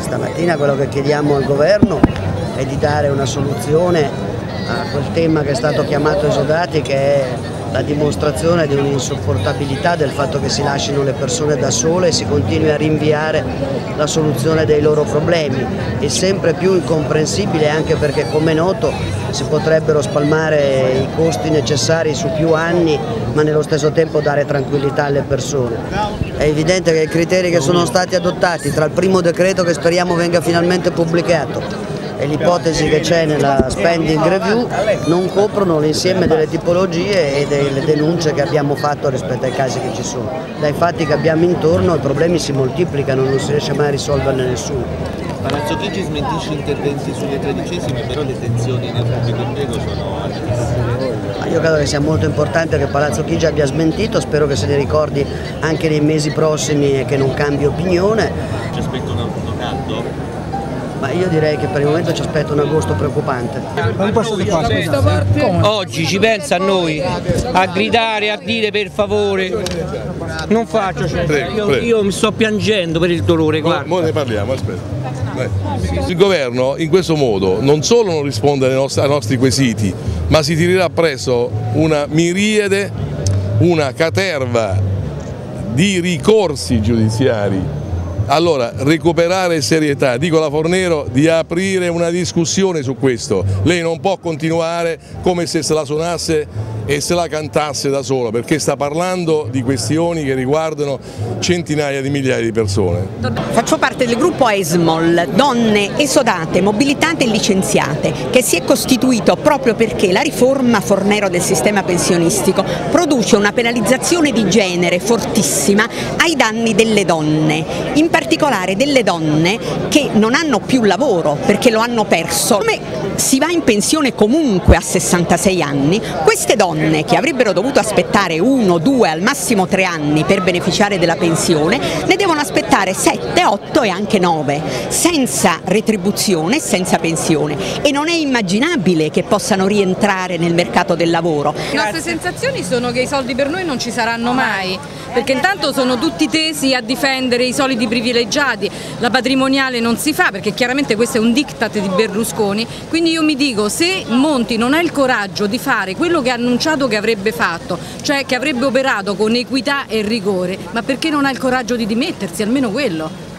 Stamattina quello che chiediamo al governo è di dare una soluzione a quel tema che è stato chiamato esodati che è la dimostrazione di un'insopportabilità del fatto che si lasciano le persone da sole e si continui a rinviare la soluzione dei loro problemi. È sempre più incomprensibile anche perché come è noto si potrebbero spalmare i costi necessari su più anni ma nello stesso tempo dare tranquillità alle persone. È evidente che i criteri che sono stati adottati tra il primo decreto che speriamo venga finalmente pubblicato e l'ipotesi che c'è nella spending review non coprono l'insieme delle tipologie e delle denunce che abbiamo fatto rispetto ai casi che ci sono. Dai fatti che abbiamo intorno i problemi si moltiplicano, non si riesce mai a risolverne nessuno. Palazzo Chigi smentisce interventi sulle tredicesime, però le tensioni nel pubblico impiego sono altissime. Io credo che sia molto importante che Palazzo Chigi abbia smentito, spero che se ne ricordi anche nei mesi prossimi e che non cambi opinione. Ci aspetta un autunno caldo? Ma io direi che per il momento ci aspetta un agosto preoccupante. Oggi ci pensa a noi, a gridare, a dire per favore, non faccio, io, io mi sto piangendo per il dolore, guarda. Ora ne parliamo, aspetta. Il governo in questo modo non solo non risponde ai nostri, ai nostri quesiti, ma si tirerà presso una miriade, una caterva di ricorsi giudiziari allora, recuperare serietà, dico alla Fornero di aprire una discussione su questo, lei non può continuare come se se la suonasse e se la cantasse da sola perché sta parlando di questioni che riguardano centinaia di migliaia di persone. Faccio parte del gruppo ESMOL, donne esodate, mobilitate e licenziate, che si è costituito proprio perché la riforma Fornero del sistema pensionistico produce una penalizzazione di genere fortissima ai danni delle donne, in particolare delle donne che non hanno più lavoro perché lo hanno perso. Come si va in pensione comunque a 66 anni, queste donne che avrebbero dovuto aspettare uno, due, al massimo tre anni per beneficiare della pensione, ne devono aspettare sette, otto e anche nove, senza retribuzione senza pensione e non è immaginabile che possano rientrare nel mercato del lavoro. Le nostre sensazioni sono che i soldi per noi non ci saranno mai, perché intanto sono tutti tesi a difendere i soliti privilegiati, la patrimoniale non si fa perché chiaramente questo è un diktat di Berlusconi, quindi io mi dico se Monti non ha il coraggio di fare quello che ha annunciato che avrebbe fatto, cioè che avrebbe operato con equità e rigore, ma perché non ha il coraggio di dimettersi, almeno quello?